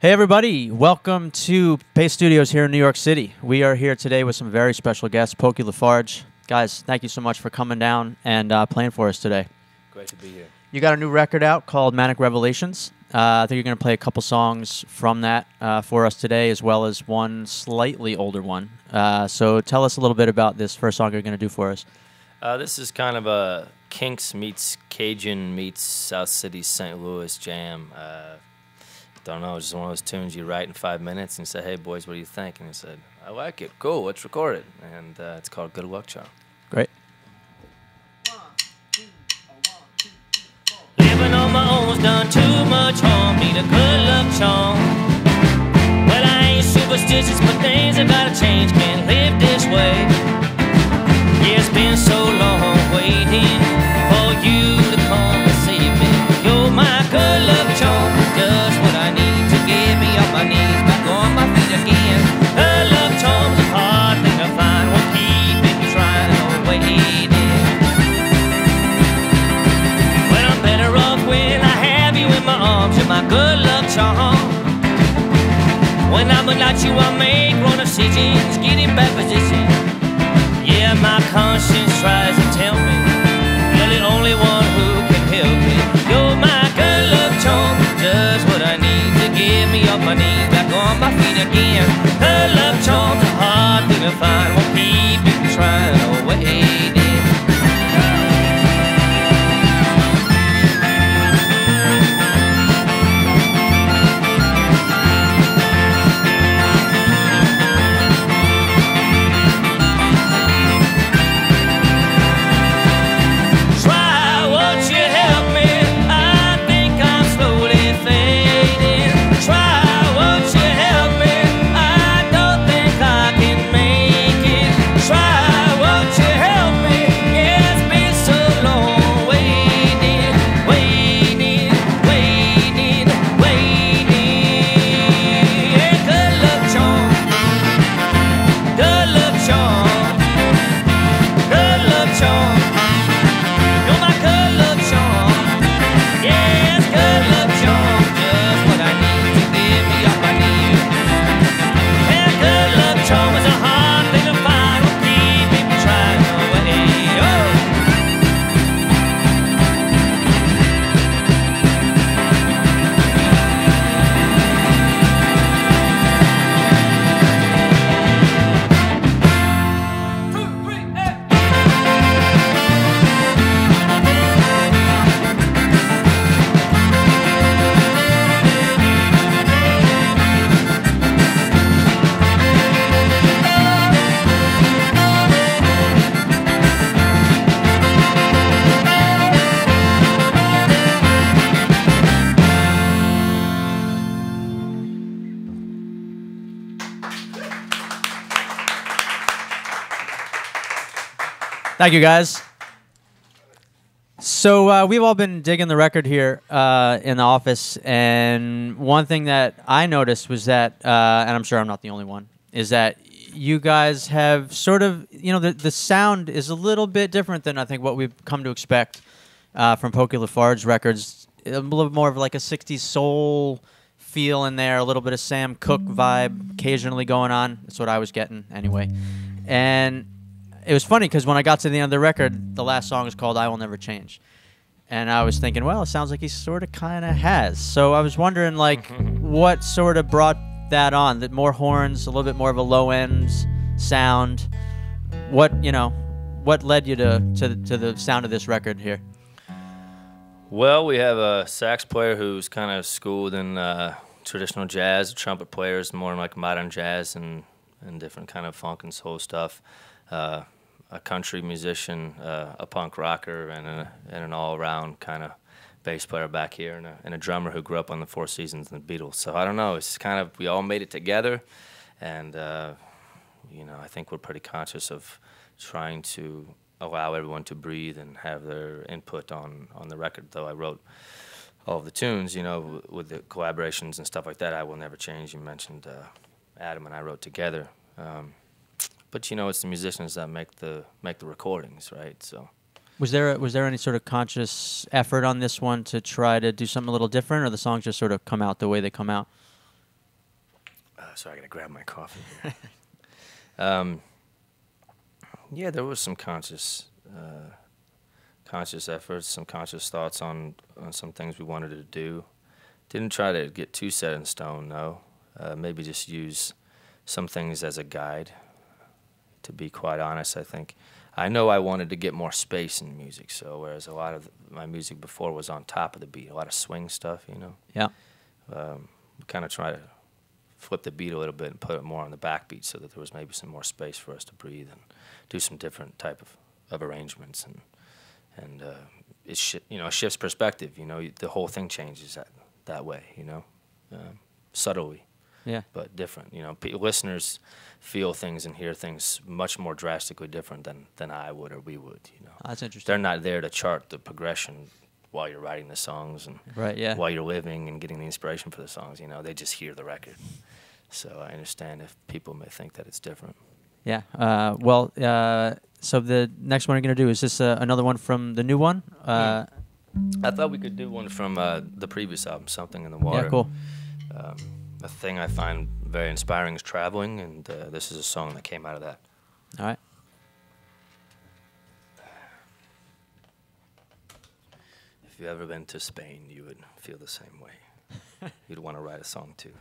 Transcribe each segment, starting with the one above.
Hey, everybody. Welcome to Paste Studios here in New York City. We are here today with some very special guests, Pokey Lafarge. Guys, thank you so much for coming down and uh, playing for us today. Great to be here. You got a new record out called Manic Revelations. Uh, I think you're going to play a couple songs from that uh, for us today, as well as one slightly older one. Uh, so tell us a little bit about this first song you're going to do for us. Uh, this is kind of a Kinks meets Cajun meets South City St. Louis jam. Don't know, just one of those tunes you write in five minutes and you say, hey, boys, what do you think? And he said, I like it. Cool, let's record it. And uh, it's called Good Luck Charm. Great. Living on my own's done too much harm. Need a good luck charm. Well, I ain't superstitious, but things I gotta change. Can't live this way. Yeah, it's been so long waiting my good luck charm. When I'm without you, I make wrong decisions, get in bad position. Yeah, my conscience tries to tell me you're the only one who can help me. You're my good luck charm, just what I need to get me off my knees, back on my feet again. Good luck charm's a hard thing to find. Won't keep you trying or Thank you, guys. So uh, we've all been digging the record here uh, in the office, and one thing that I noticed was that, uh, and I'm sure I'm not the only one, is that you guys have sort of, you know, the the sound is a little bit different than I think what we've come to expect uh, from Pokey Lafarge records. A little more of like a '60s soul feel in there, a little bit of Sam Cooke vibe occasionally going on. That's what I was getting anyway, and it was funny because when I got to the end of the record, the last song is called "I Will Never Change," and I was thinking, well, it sounds like he sort of kind of has. So I was wondering, like, what sort of brought that on? That more horns, a little bit more of a low end sound. What you know, what led you to to to the sound of this record here? Well, we have a sax player who's kind of schooled in uh, traditional jazz. Trumpet players more like modern jazz and, and different kind of funk and soul stuff. Uh, a country musician, uh, a punk rocker, and, a, and an all-around kind of bass player back here, and a, and a drummer who grew up on the Four Seasons and the Beatles. So I don't know. It's kind of we all made it together, and uh, you know I think we're pretty conscious of trying to allow everyone to breathe and have their input on on the record. Though I wrote all of the tunes, you know, with the collaborations and stuff like that, I will never change. You mentioned uh, Adam and I wrote together, um, but you know, it's the musicians that make the make the recordings, right? So. Was there was there any sort of conscious effort on this one to try to do something a little different, or the songs just sort of come out the way they come out? sorry, I gotta grab my coffee. Um, yeah, there was some conscious, uh, conscious efforts, some conscious thoughts on on some things we wanted to do. Didn't try to get too set in stone, no. Uh, maybe just use some things as a guide. To be quite honest, I think I know I wanted to get more space in music. So whereas a lot of my music before was on top of the beat, a lot of swing stuff, you know Yeah. um, kind of try to flip the beat a little bit and put it more on the backbeat so that there was maybe some more space for us to breathe and do some different type of, of arrangements and and uh, it shi- you know shifts perspective. You know the whole thing changes that that way. You know um, subtly Yeah. but different. You know listeners feel things and hear things much more drastically different than than I would or we would. You know That's interesting. they're not there to chart the progression while you're writing the songs and Right, yeah. while you're living and getting the inspiration for the songs. You know, they just hear the record. So I understand if people may think that it's different. Yeah. Uh, well, uh, so the next one you're gonna do is this uh, another one from the new one? Uh, I thought we could do one from uh, the previous album, Something in the Water. yeah. Cool. Um, a thing I find very inspiring is traveling, and uh, this is a song that came out of that. All right. If you've ever been to Spain, you would feel the same way. You'd want to write a song too.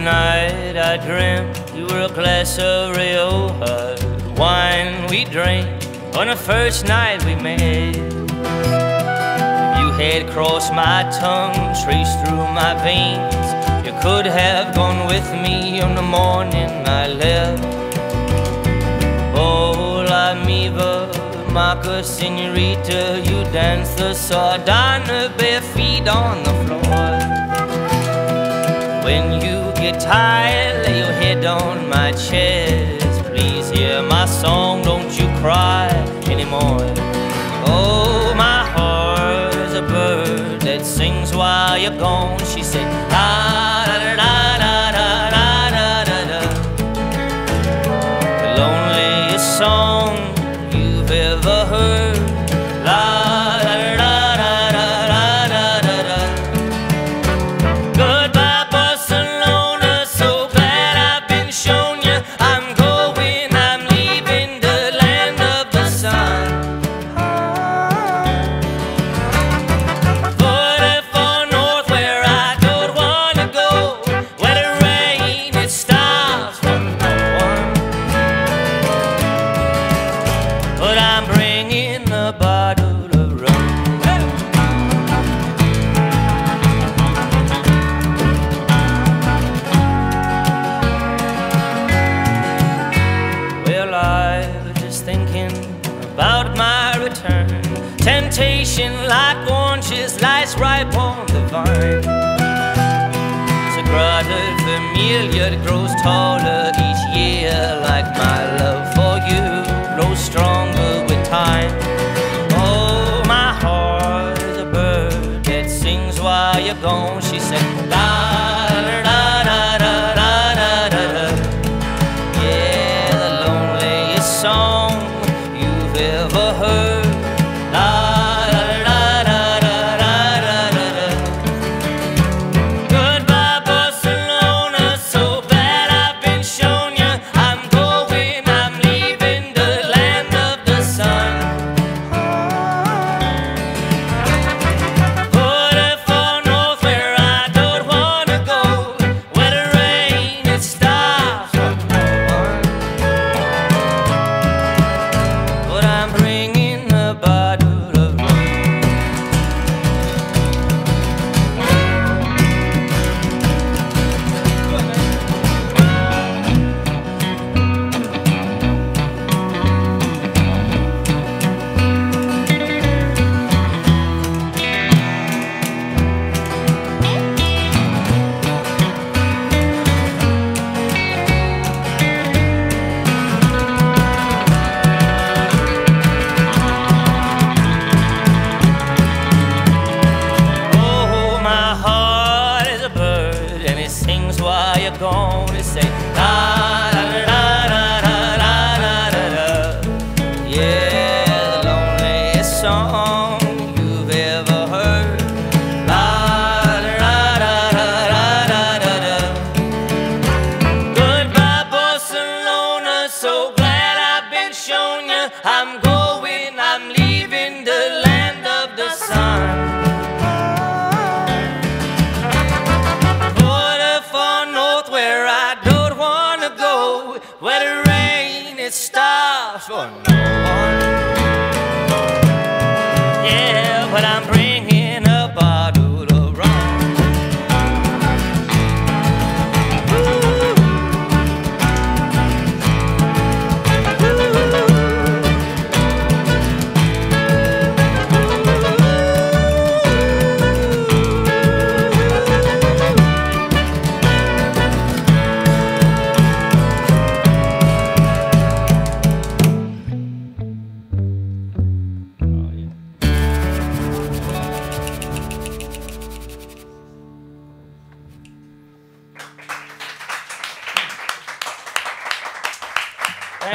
Night I dreamt you were a glass of real hard wine we drank on the first night we met. You had crossed my tongue, traced through my veins. You could have gone with me on the morning I left. Oh, la miva, Marca, senorita, you danced the sardana bare feet on the floor. When you get tired, lay your head on my chest. Please hear my song, don't you cry anymore. Oh, my heart is a bird that sings while you're gone. Vine. Sagrada Familia grows taller each year, like my love for you grows stronger with time. Oh, my heart is a bird that sings while you're gone. She said,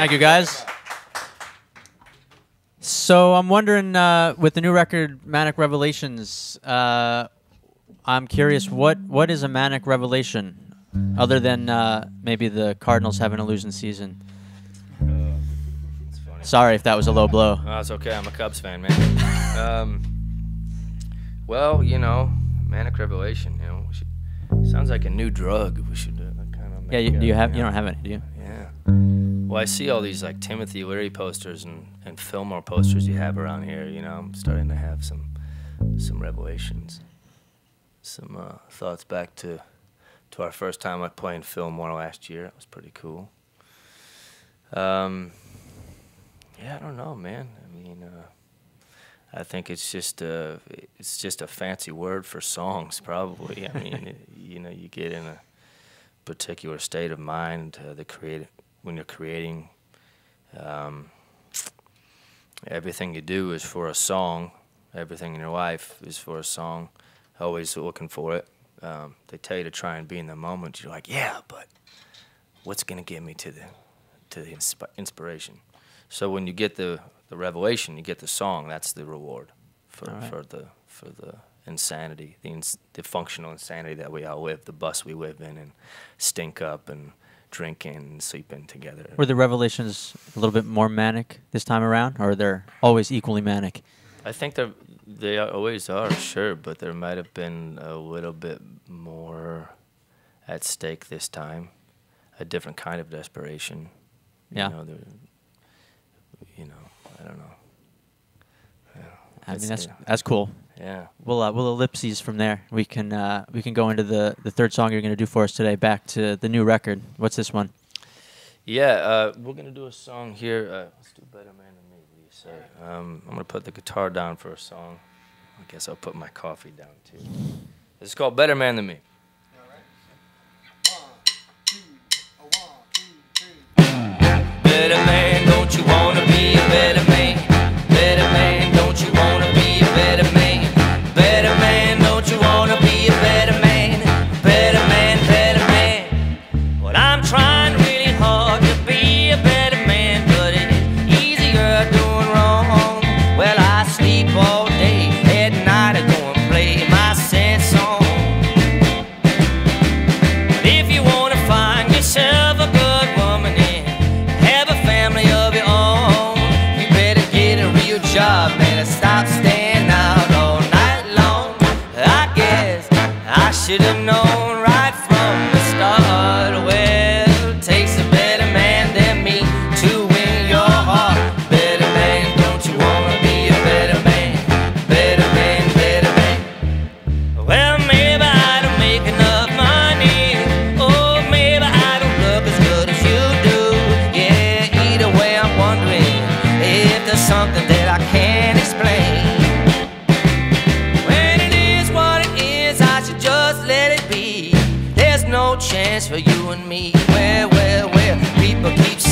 Thank you, guys. So I'm wondering, uh, with the new record, Manic Revelations, uh, I'm curious, what what is a manic revelation, other than uh, maybe the Cardinals having a losing season? Sorry if that was a low blow. No, it's okay. I'm a Cubs fan, man. um, well, you know, manic revelation. You know, should, sounds like a new drug. We should uh, kind of. Yeah, you, do you have? You don't have any, do you? Yeah. Well, I see all these like Timothy Leary posters and, and Fillmore posters you have around here. You know, I'm starting to have some some revelations, some uh, thoughts back to to our first time like playing Fillmore last year. It was pretty cool. Um, yeah, I don't know, man. I mean, uh, I think it's just a it's just a fancy word for songs, probably. I mean, it, you know, you get in a particular state of mind uh, the create when you're creating. Um, everything you do is for a song. Everything in your life is for a song. Always looking for it. Um, they tell you to try and be in the moment. You're like, yeah, but what's gonna get me to the to the insp- inspiration? So when you get the the revelation, you get the song. That's the reward for right. for the for the insanity, the ins- the functional insanity that we all live, the bus we live in, and stink up and drinking and sleeping together. Were the revelations a little bit more manic this time around, or they're always equally manic? I think they they are- always are, sure, but there might have been a little bit more at stake this time, a different kind of desperation. Yeah. You know, there, you know I don't know. Yeah. I mean, that's yeah. that's cool. Yeah. We'll uh, we'll ellipses from there. We can uh, we can go into the the third song you're gonna do for us today. Back to the new record. What's this one? Yeah, uh, we're gonna do a song here. Uh, let's do "Better Man Than Me." What do you say? Um, I'm gonna put the guitar down for a song. I guess I'll put my coffee down too. This is called "Better Man Than Me." Better man, don't you wanna be a better man? I should have known right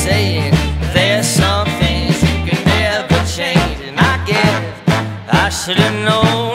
saying there's some things you can never change, and I guess I should have known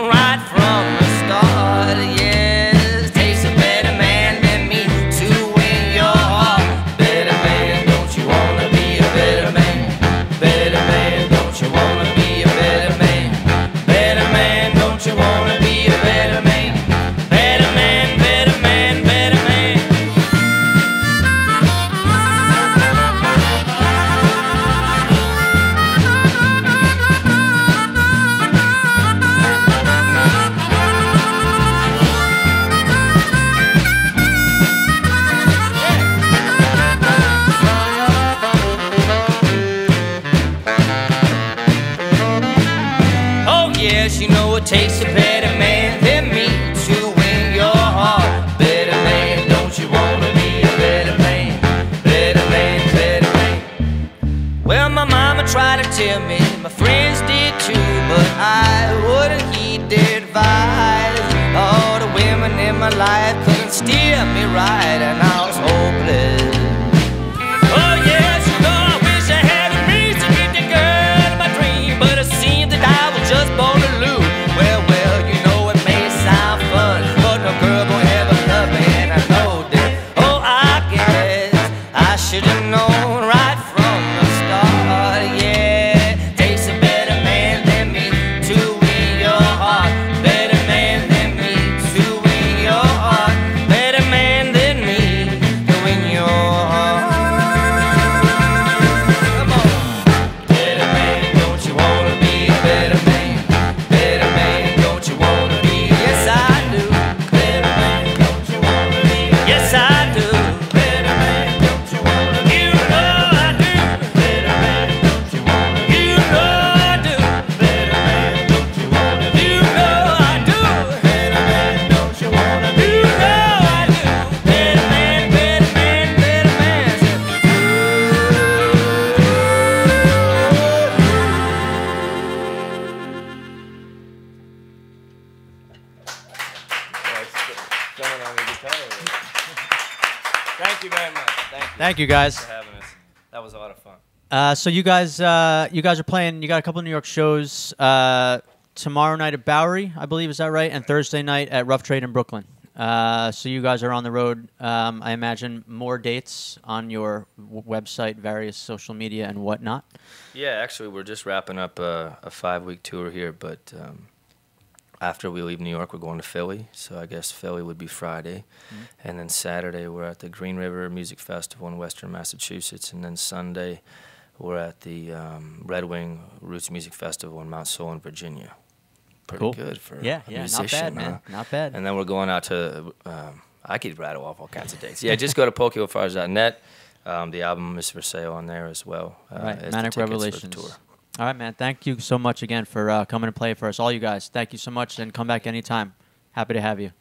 steer me right, Thank you guys. for having us. That was a lot of fun. Uh, so you guys, uh, you guys are playing. You got a couple of New York shows uh, tomorrow night at Bowery, I believe. Is that right? And Thursday night at Rough Trade in Brooklyn. Uh, so you guys are on the road. Um, I imagine more dates on your w- website, various social media, and whatnot. Yeah, actually, we're just wrapping up a, a five week tour here, but um, after we leave New York, we're going to Philly. So I guess Philly would be Friday. And then Saturday, we're at the Green River Music Festival in Western Massachusetts. And then Sunday, we're at the um, Red Wing Roots Music Festival in Mount Solon, Virginia. Pretty Cool. good for Yeah, a yeah, not musician, bad, man. Not bad. And then we're going out to, um, I could rattle off all kinds of dates. Yeah, just go to PokeyLaFarge.net. Um, the album is for sale on there as well. Uh, right, Manic tickets for the Revelations. tour. All right, man. Thank you so much again for uh, coming and play for us, all you guys. Thank you so much, and come back anytime. Happy to have you.